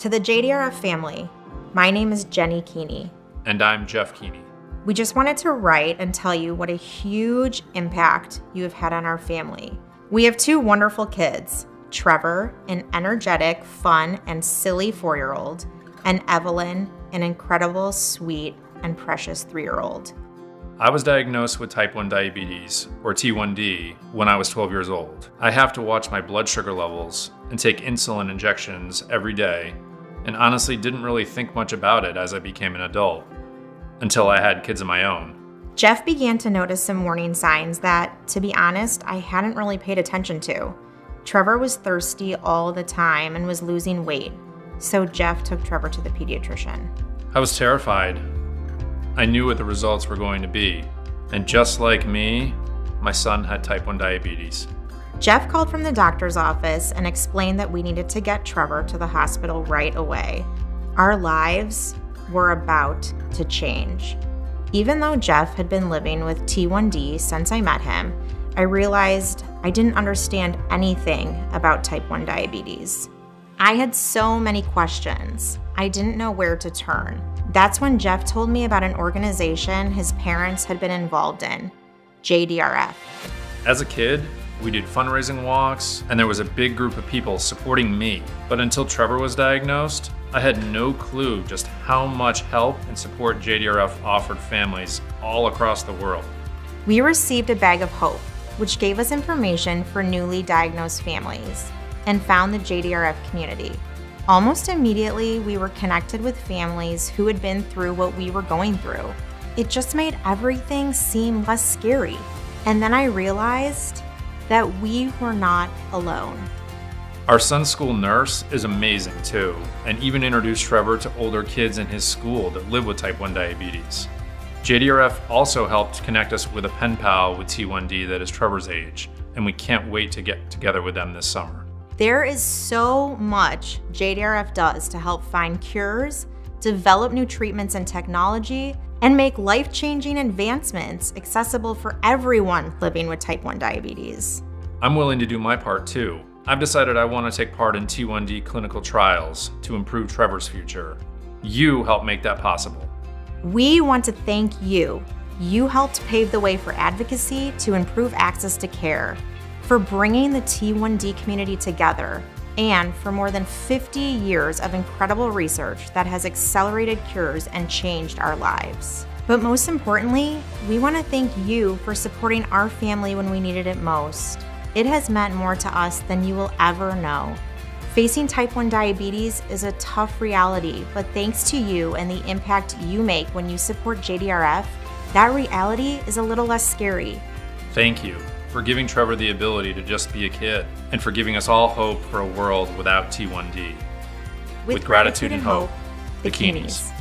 To the JDRF family, my name is Jenny Keeney. And I'm Jeff Keeney. We just wanted to write and tell you what a huge impact you have had on our family. We have two wonderful kids Trevor, an energetic, fun, and silly four year old, and Evelyn, an incredible, sweet, and precious three year old. I was diagnosed with type 1 diabetes, or T1D, when I was 12 years old. I have to watch my blood sugar levels and take insulin injections every day, and honestly didn't really think much about it as I became an adult until I had kids of my own. Jeff began to notice some warning signs that, to be honest, I hadn't really paid attention to. Trevor was thirsty all the time and was losing weight, so Jeff took Trevor to the pediatrician. I was terrified I knew what the results were going to be. And just like me, my son had type 1 diabetes. Jeff called from the doctor's office and explained that we needed to get Trevor to the hospital right away. Our lives were about to change. Even though Jeff had been living with T1D since I met him, I realized I didn't understand anything about type 1 diabetes. I had so many questions. I didn't know where to turn. That's when Jeff told me about an organization his parents had been involved in, JDRF. As a kid, we did fundraising walks, and there was a big group of people supporting me. But until Trevor was diagnosed, I had no clue just how much help and support JDRF offered families all across the world. We received a bag of hope, which gave us information for newly diagnosed families, and found the JDRF community. Almost immediately, we were connected with families who had been through what we were going through. It just made everything seem less scary. And then I realized that we were not alone. Our son's school nurse is amazing too, and even introduced Trevor to older kids in his school that live with type 1 diabetes. JDRF also helped connect us with a pen pal with T1D that is Trevor's age, and we can't wait to get together with them this summer. There is so much JDRF does to help find cures, develop new treatments and technology, and make life changing advancements accessible for everyone living with type 1 diabetes. I'm willing to do my part too. I've decided I want to take part in T1D clinical trials to improve Trevor's future. You help make that possible. We want to thank you. You helped pave the way for advocacy to improve access to care for bringing the T1D community together, and for more than 50 years of incredible research that has accelerated cures and changed our lives. But most importantly, we want to thank you for supporting our family when we needed it most. It has meant more to us than you will ever know. Facing type 1 diabetes is a tough reality, but thanks to you and the impact you make when you support JDRF, that reality is a little less scary. Thank you for giving Trevor the ability to just be a kid, and for giving us all hope for a world without T1D. With, With gratitude, gratitude, and hope, the Keeneys.